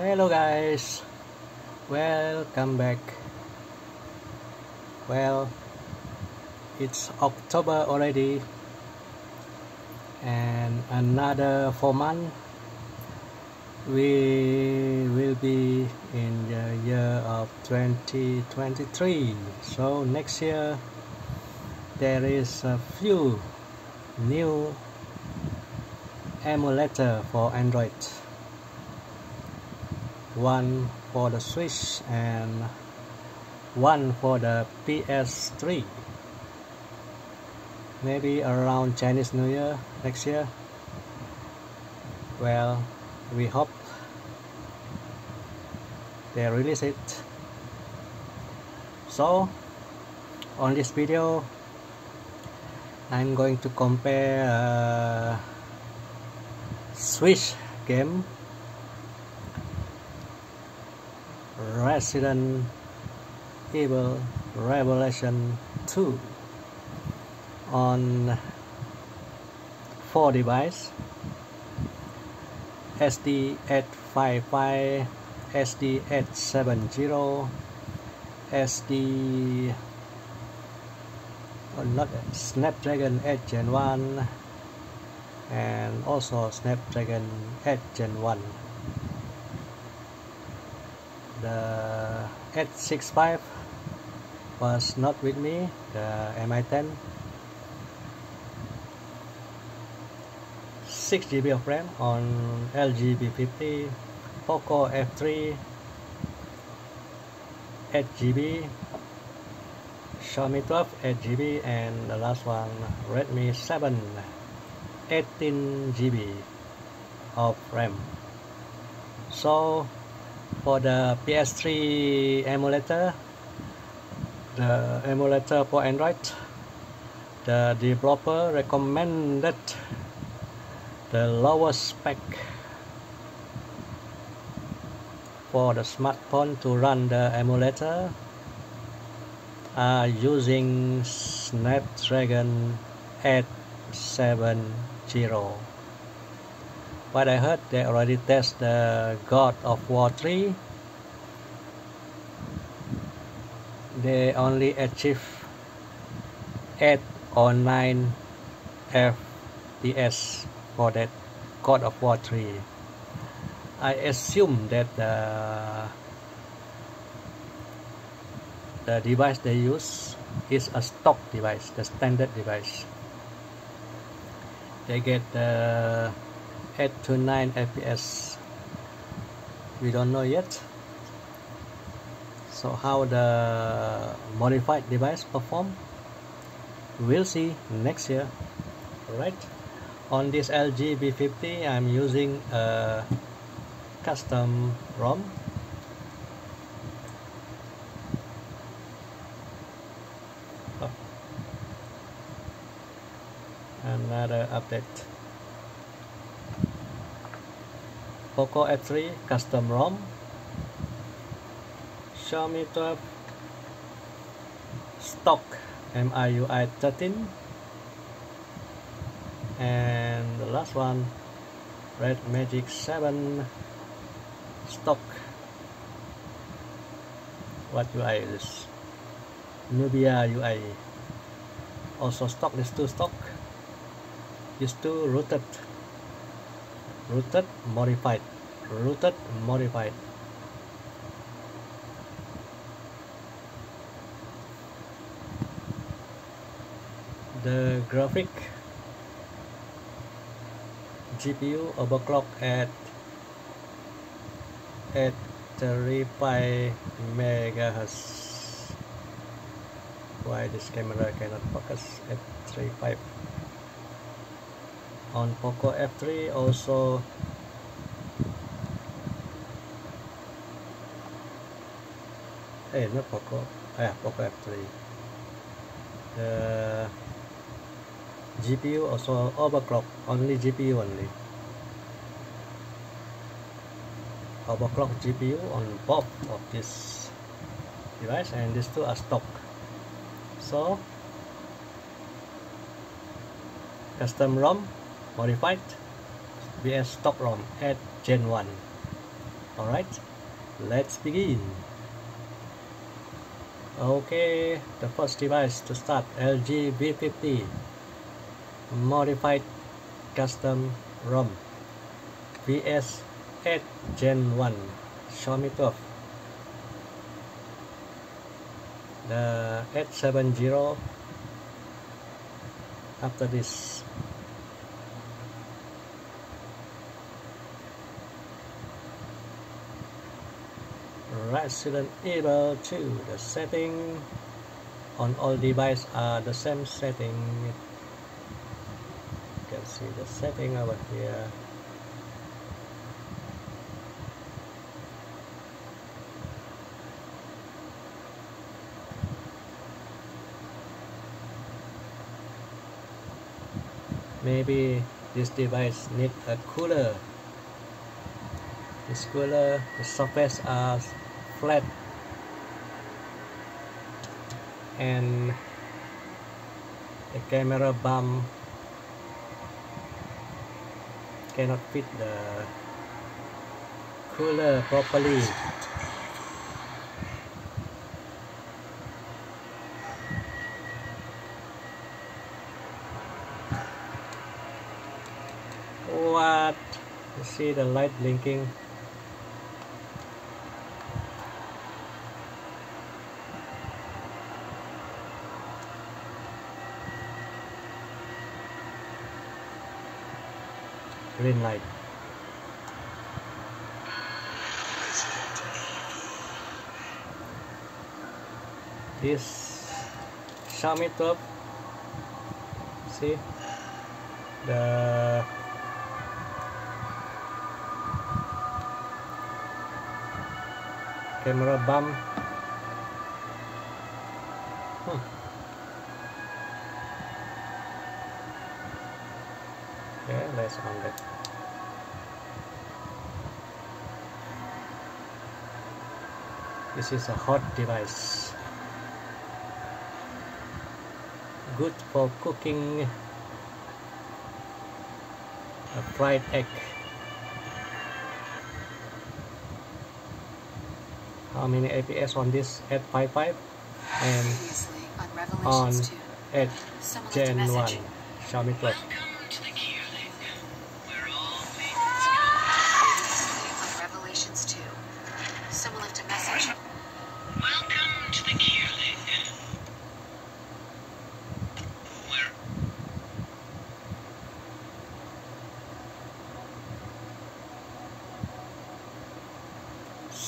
hello guys. Welcome back. Well it's October already and another four months. We will be in the year of 2023 so next year there is a few new emulator for Android one for the Switch and one for the PS3 maybe around Chinese New Year next year. Well we hope they release it. So on this video I'm going to compare uh, Switch game Resident Evil Revelation 2 on four device SD855 SD870 SD not Snapdragon 8 Gen 1 and also Snapdragon 8 Gen 1 the 865 was not with me the MI10 6 GB of RAM on LG V50 Poco F3 8 GB Xiaomi 12 8 GB and the last one Redmi 7 18 GB of RAM. So for the PS3 emulator the emulator for Android. The developer recommended the lowest spec for the smartphone to run the emulator are using Snapdragon 870 but I heard they already test the God of War 3 they only achieve 8 or 9 FPS for that God of War 3 I assume that the, the device they use is a stock device the standard device. They get the 8 to 9 fps we don't know yet. So how the modified device perform we'll see next year. Alright. On this LG V50 I'm using a custom ROM. Oh. another update Poco F3 custom ROM. Xiaomi 12 stock MIUI 13 and the last one Red Magic 7 stock. What UI is Nubia UI also stock these two stock. These two rooted rooted modified rooted modified. The graphic GPU overclock at at 35 megahertz. Why this camera cannot focus at 35 on Poco F3 also eh not Poco ah Poco F3 the GPU also overclock only GPU only. Overclock GPU on both of this device and these two are stock. So custom ROM modified vs stock ROM at Gen 1 alright let's begin. Okay the first device to start LG V50 modified custom ROM. VS 8 Gen 1 Xiaomi 12 the 870 after this Resident Evil 2 the setting on all devices are the same setting. You can see the setting over here. Maybe this device need a cooler. This cooler the surface are flat and the camera bump cannot fit the cooler properly. What? You see the light blinking green light this Xiaomi 12 see? The camera bump okay let's on that this is a hot device. Good for cooking. A fried egg. How many FPS on this 855 and on 8 Gen 1 Xiaomi 12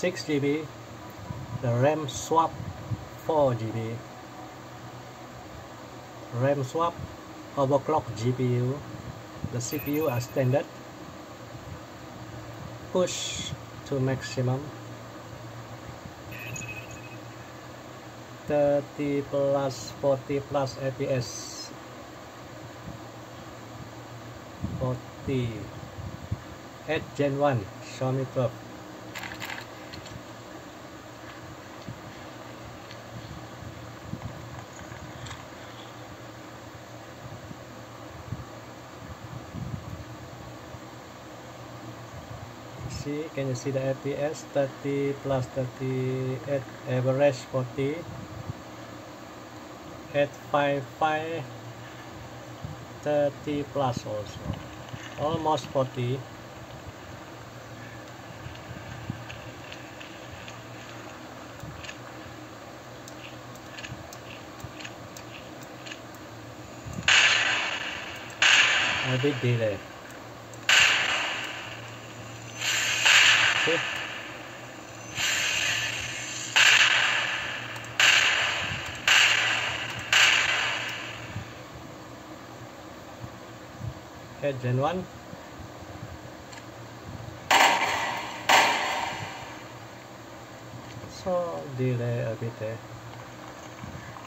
6 GB the RAM swap 4 GB RAM swap overclock GPU the CPU are standard. Push to maximum 30 plus 40 plus FPS 40 8 Gen 1 Xiaomi 12 see can you see the fps 30 plus 38 average 40 855 30 plus also. Almost 40 a bit delay café. Head Gen 1. So delay a bit eh. there.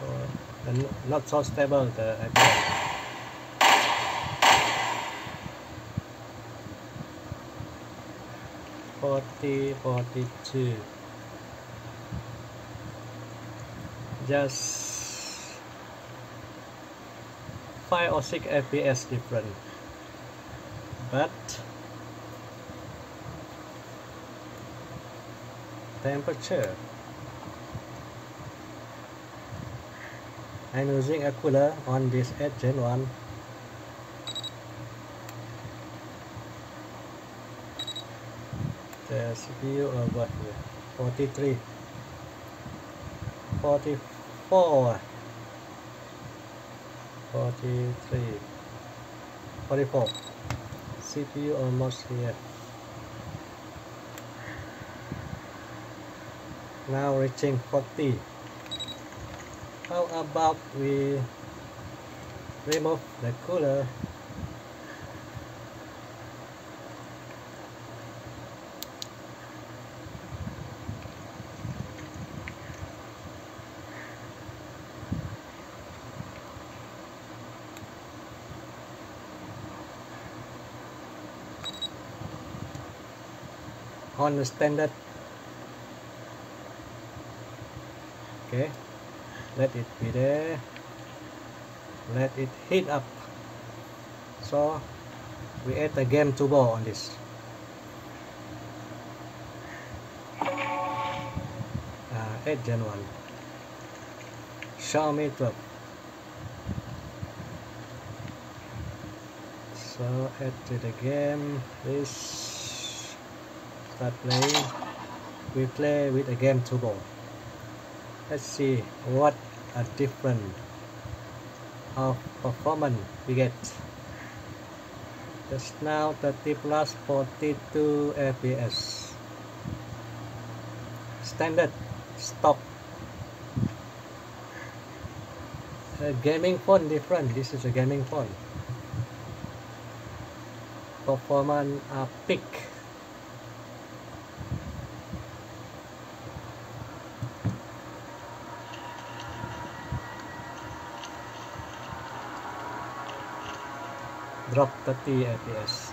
Uh, not so stable the IPS. 40, 42. Just 5 or 6 FPS different. But temperature. I'm using a cooler on this Gen 1 CPU over here 43 44 43 44 CPU almost here. Now reaching 40 how about we remove the cooler on the standard. Okay. Let it be there. Let it heat up. So we add the game turbo on this. Uh, 8 gen 1 Xiaomi 12 so add to the game this start playing we play with a game turbo. Let's see what a different of performance we get. Just now 30 plus 42 fps standard stop. A gaming phone different. This is a gaming phone. Performance uh, peak drop 30 fps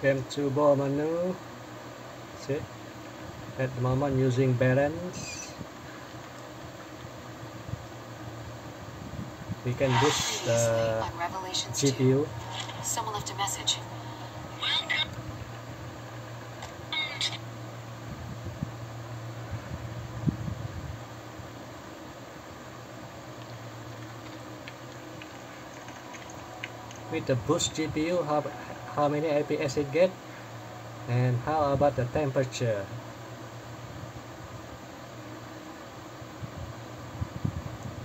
to turbo menu see? At the moment using balance we can boost the Previously on Revelations 2. GPU Someone left a message. Welcome with the boost GPU how, how many FPS it get and how about the temperature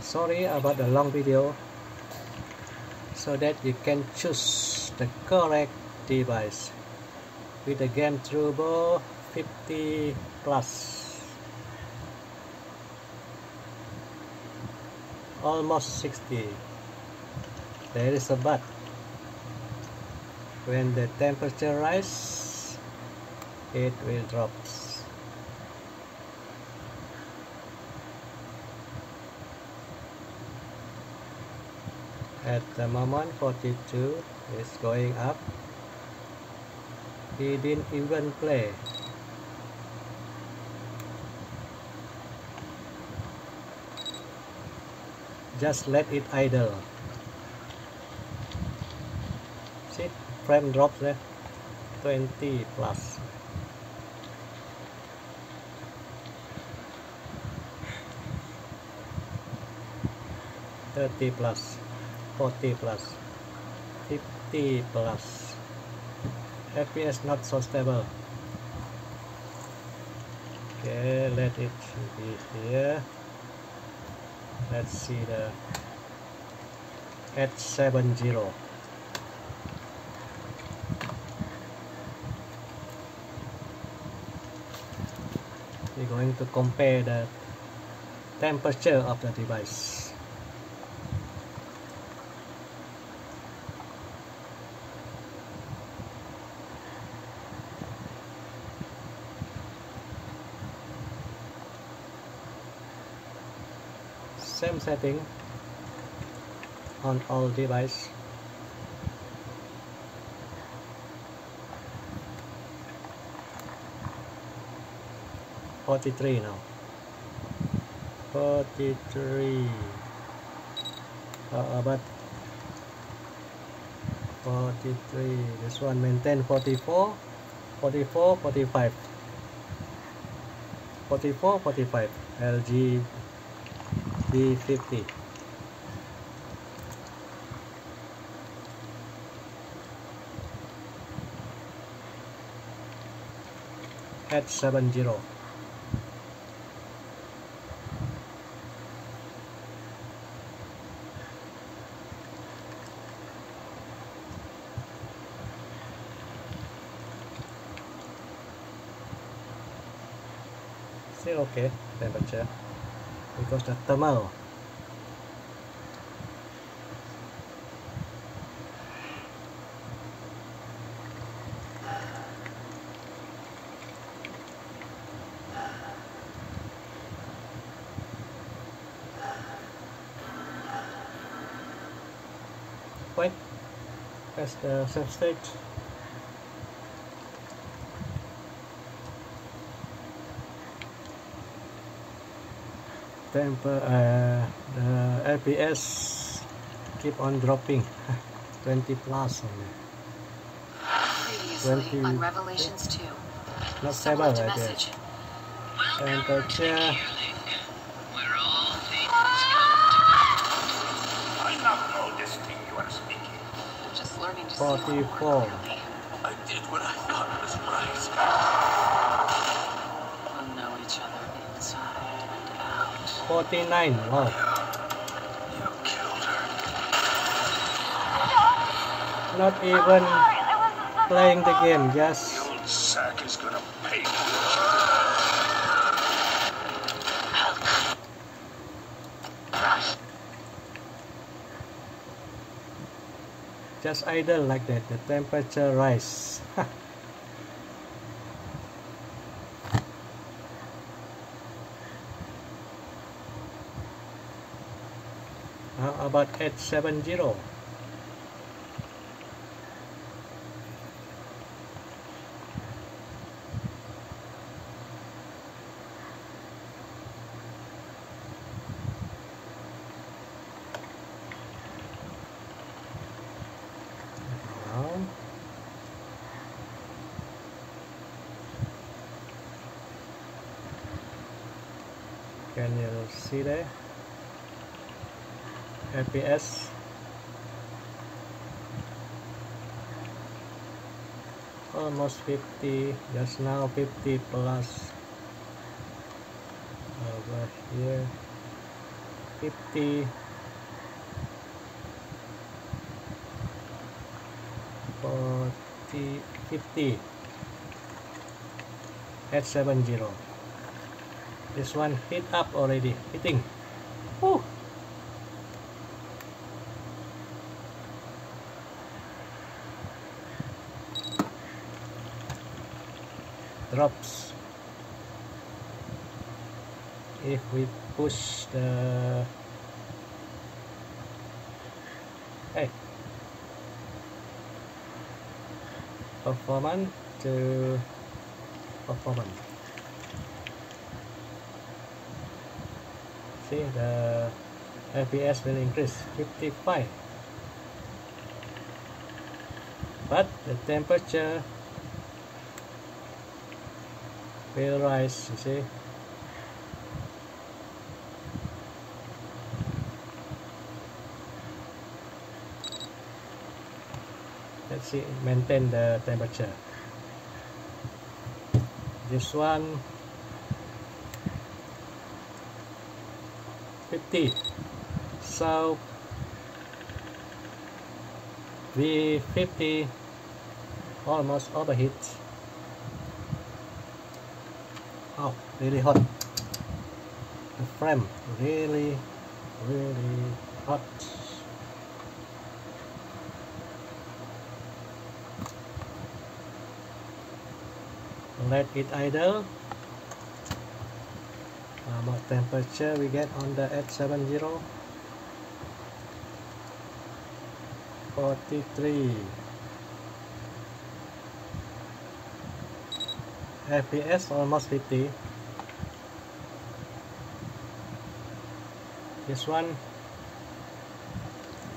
sorry about the long video. So that you can choose the correct device. With the game turbo 50 plus. Almost 60 there is a but. When the temperature rise it will drop at the moment 42 is going up. He didn't even play. Just let it idle. See frame drops there. 20 plus. Thirty plus, forty plus, fifty plus. FPS not so stable. Okay, let it be here. Let's see the at seven zero. We're going to compare the temperature of the device. Setting on all device. 43 now. 43 uh, uh, how about 43 this one maintain 44 44 45 44 45 LG V50 at 70 still okay temperature because the thermal Wait, that's the save state. Temper, uh, the FPS keep on dropping, 20 plus only. Previously 20 on Revelations 2. Not Someone stable, left I a guess. message. Welcome to the Temperature. Gearlink, where all things I not know this thing you are speaking. I'm just learning to see a 44. I did what I thought was right. 49, wow. You killed her. Not even playing the game, just sack is gonna pay just idle like that the temperature rise how about 870 Now, can you see there FPS almost 50 just now 50 plus. Over here. 50 40 50 at 70 this one hit up already hitting drops if we push the hey. Performance to performance see the FPS will increase 55 but the temperature rise you see. Let's see maintain the temperature. This one 50 so V50 almost overheat oh really hot. The frame really really hot. Let it idle. Uh, what temperature we get on the 870 43 FPS almost 50 this one?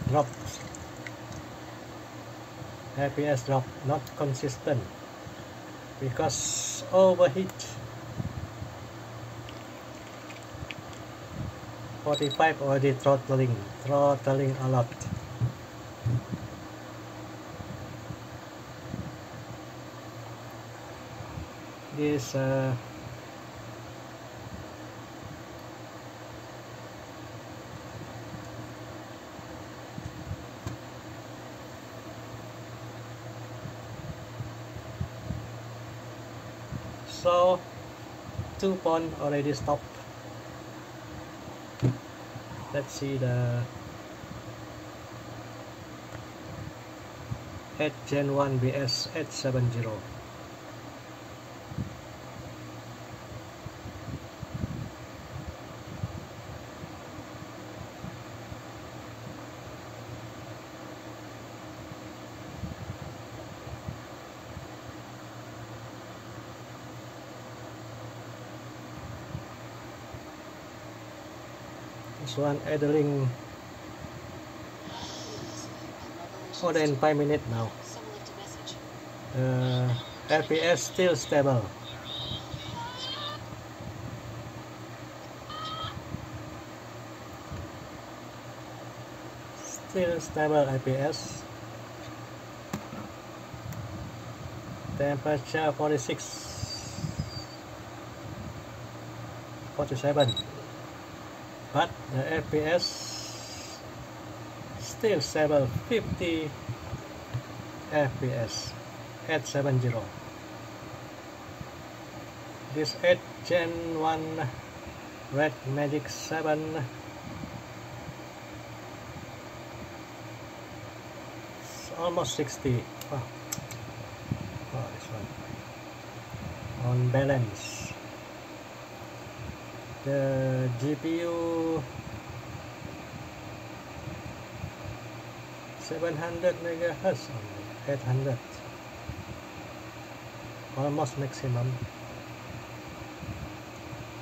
Drops. FPS drop not consistent. Because overheat. 45 already throttling throttling a lot. This uh, so two pawn already stopped. Let's see the 8 gen 1 bs 870 this one idling more than 5 minutes now. Uh, FPS still stable. Still stable FPS temperature 46 47 but the FPS still stable 50 FPS at 70 this 8 Gen 1 Red Magic 7 it's almost 60 oh. oh this one. On balance the GPU 700 megahertz only 800 almost maximum.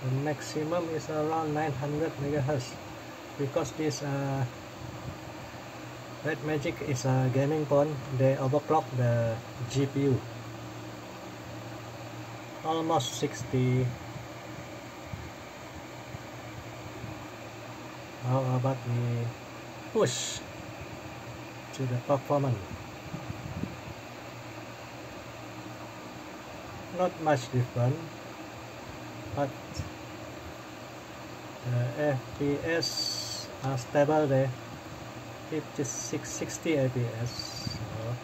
The maximum is around 900 megahertz because this uh, Red Magic is a gaming phone they overclock the GPU almost 60 how about we push to the performance? Not much different but the FPS are stable there. 56 60 FPS so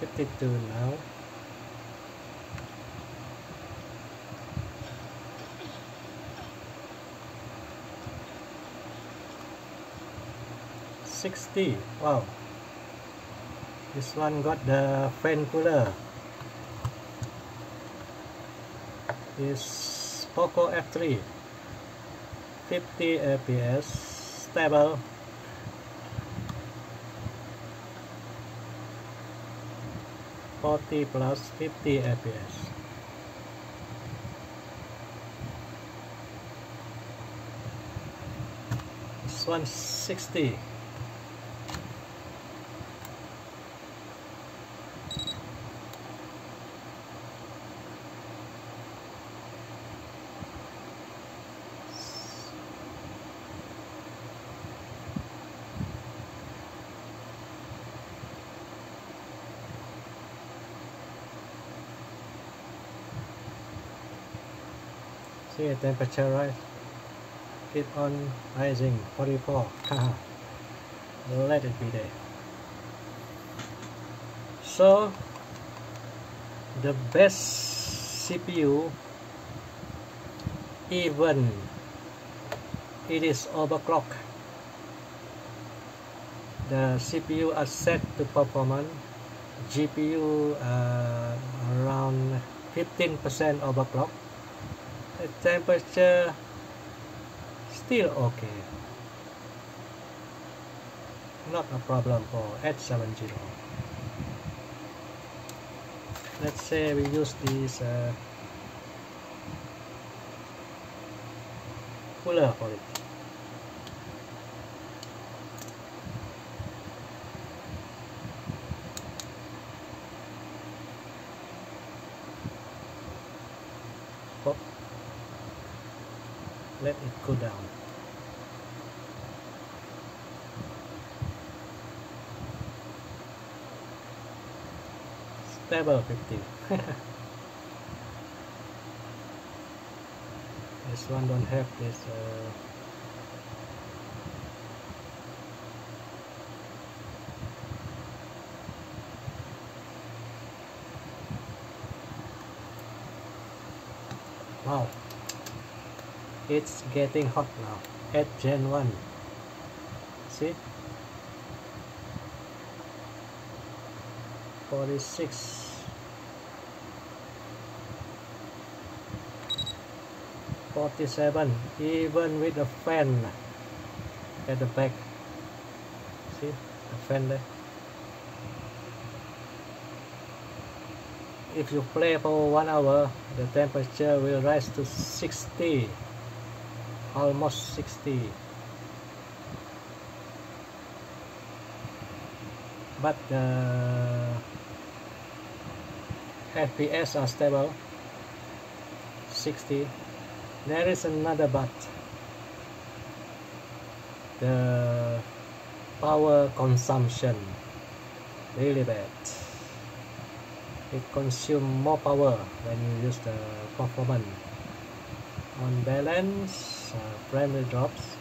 52 now Sixty. Wow. This one got the fan cooler. is Poco F3 50 FPS stable Forty plus fifty FPS. This one sixty. See the temperature rise. Keep on rising. 44. Let it be there. So the best CPU even it is overclocked the CPU are set to performance GPU uh, around 15% overclock temperature still okay. Not a problem for H70 let's say we use this uh, cooler for it let it cool down. Stable 50 this one don't have this uh, wow it's getting hot now at gen 1 see? 46 47 even with the fan at the back. See the fan there? If you play for one hour the temperature will rise to 60 almost 60 but uh, the FPS are stable. 60 there is another but. The power consumption. Really bad. It consume more power when you use the performance. On balance uh, frame drops.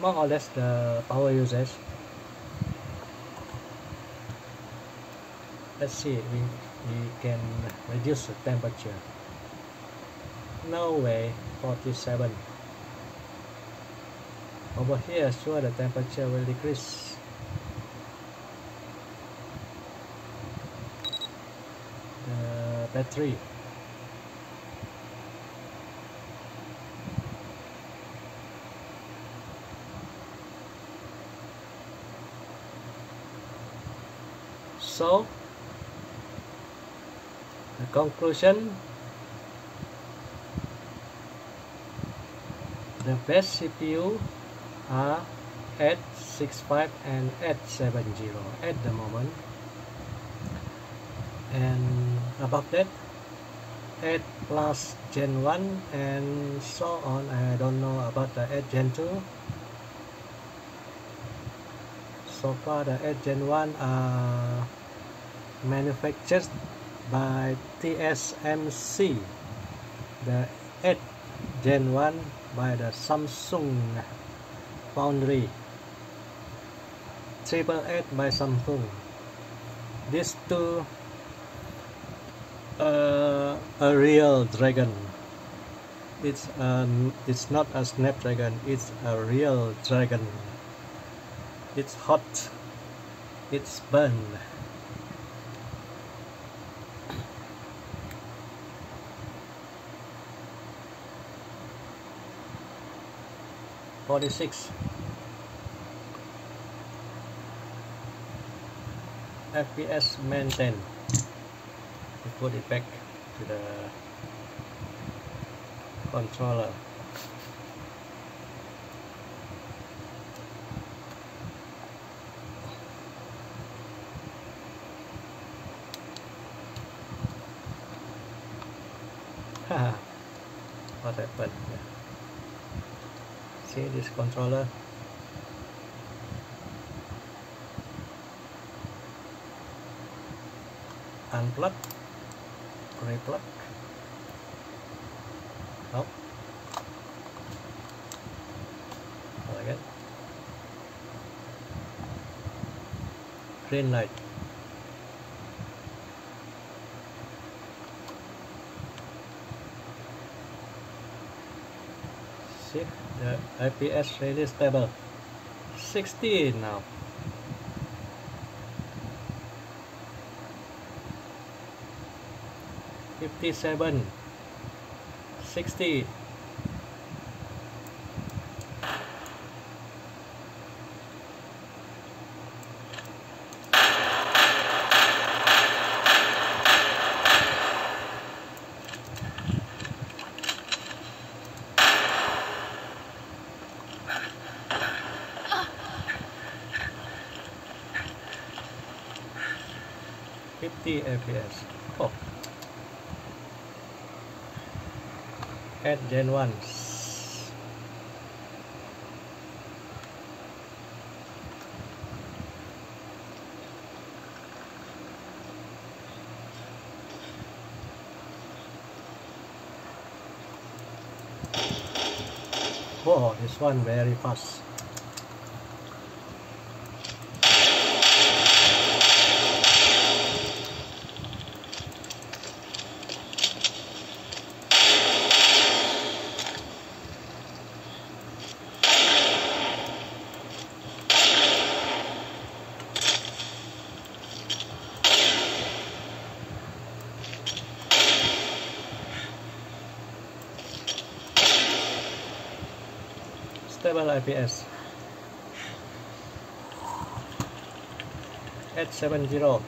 More or less the power usage. Let's see we, we can reduce the temperature. No way 47 over here sure the temperature will decrease. The battery so the conclusion the best CPU are 865 and 870 at the moment. And above that 8 plus gen 1 and so on. I don't know about the 8 gen 2 so far the 8 gen 1 are manufactured by TSMC, the 8 Gen 1 by the Samsung Foundry, 888 by Samsung. These two uh, a real dragon. It's um, it's not a snapdragon. It's a real dragon. It's hot. It's burned. 46 FPS maintain. we put it back to the controller controller. Unplug. Gray plug đó rồi cái green light. FPS really stable 16 now Fifty-seven, sixty. FPS. Oh. at Gen 1 Whoa, this one very fast. 7 IPS at 70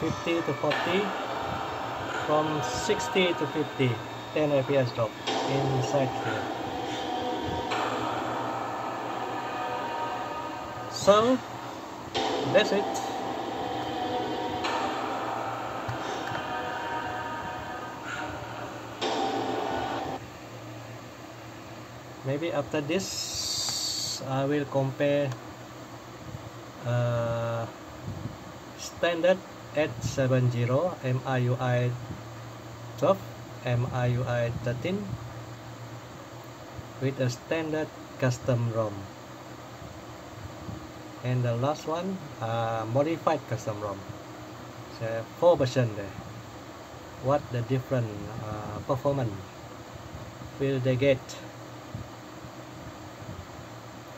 50 to 40 from 60 to 50 10 fps drop inside here. So that's it. Maybe after this I will compare uh, standard at 70 MIUI 12 MIUI 13 with a standard custom ROM. And the last one uh, modified custom ROM. So four version there. What the different uh, performance will they get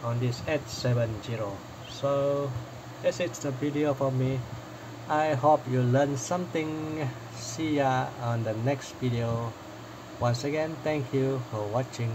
on this 870 so this is the video for me I hope you learned something. See ya on the next video. Once again thank you for watching